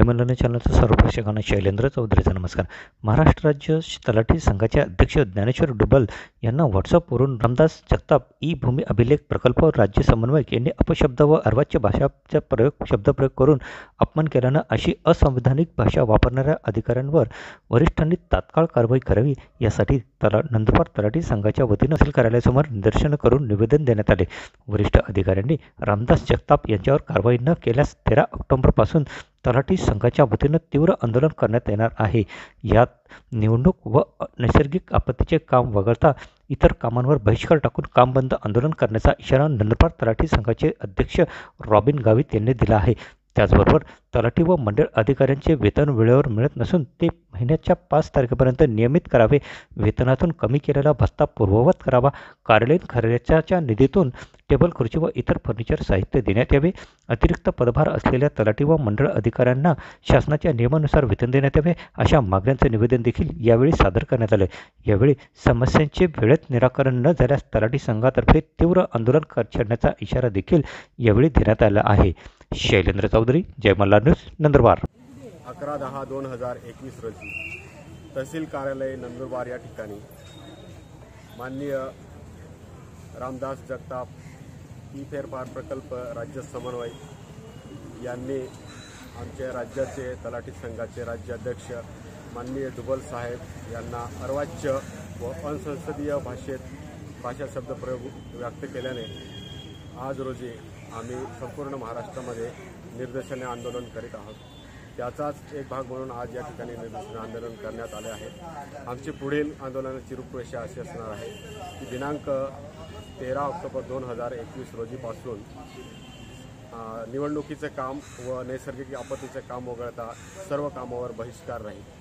MLN चॅनलचं सर्व प्रेक्षकांना शैलेंद्र चौधरीचा नमस्कार. महाराष्ट्र राज्य तलाठी संघाचे अध्यक्ष ज्ञानेश्वर डुबल यांना व्हॉट्सअपवरून रामदास जगताप ई भूमी अभिलेख प्रकल्प राज्य समन्वयक यांनी अपशब्द व अर्वाच्य भाषाचा प्रयोग शब्दप्रयोग करून अपमान केल्यानं अशी असंविधानिक भाषा वापरणाऱ्या अधिकाऱ्यांवर वरिष्ठांनी तात्काळ कारवाई करावी यासाठी तला नंदुरबार तलाठी संघाच्या वतीनं असेल कार्यालयासमोर निदर्शनं करून निवेदन देण्यात आले. वरिष्ठ अधिकाऱ्यांनी रामदास जगताप यांच्यावर कारवाई न केल्यास तेरा ऑक्टोबरपासून तलाठी संघाच्या वतीनं तीव्र आंदोलन करण्यात येणार आहे. यात निवडणूक व नैसर्गिक आपत्तीचे काम वगळता इतर कामांवर बहिष्कार टाकून काम बंद आंदोलन करण्याचा इशारा नंदुरबार तलाठी संघाचे अध्यक्ष रॉबिन गावित यांनी दिला आहे. त्याचबरोबर तलाठी व मंडळ अधिकाऱ्यांचे वेतन वेळेवर मिळत नसून ते महिन्याच्या पाच तारखेपर्यंत नियमित करावे. वेतनातून कमी केलेला भत्ता पूर्ववत करावा. कार्यालयीन खर्चाच्या निधीतून टेबल खुर्ची व इतर फर्निचर साहित्य देण्यात यावे. अतिरिक्त पदभार असलेल्या तलाठी व मंडळ अधिकाऱ्यांना शासनाच्या नियमानुसार वेतन देण्यात यावे अशा मागण्यांचे निवेदन देखील यावेळी सादर करण्यात आले. यावेळी समस्यांचे वेळेत निराकरण न झाल्यास तलाठी संघातर्फे तीव्र आंदोलन कर छेडण्याचा इशारा देखील यावेळी देण्यात आला आहे. शैलेंद्र चौधरी जयमल्ला न्यूज नंदुरबार. अकरा दहा दोन हजार एकवीस रोजी तहसील कार्यालय नंदुरबार या ठिकाणी माननीय रामदास जगताप ई फेरफार प्रकल्प राज्य समन्वय यांनी आमच्या राज्याचे तलाठी संघाचे राज्याध्यक्ष माननीय डुबल साहेब यांना अर्वाच्य व अनसंसदीय भाषेत भाषा शब्द प्रयोग व्यक्त केल्याने आज रोजी आम्ही संपूर्ण महाराष्ट्रामध्ये निर्देशने आंदोलन करीत आहोत. त्याचाच एक भाग म्हणून आज या ठिकाणी निर्देशन आंदोलन करण्यात आले आहे. आमची पुढील आंदोलनाची रूपरेषा अशी असणार आहे की दिनांक तेरा ऑक्टोबर दोन हजार एकवीस रोजीपासून निवडणुकीचं काम व नैसर्गिक आपत्तीचं काम वगळता सर्व कामावर बहिष्कार राहील.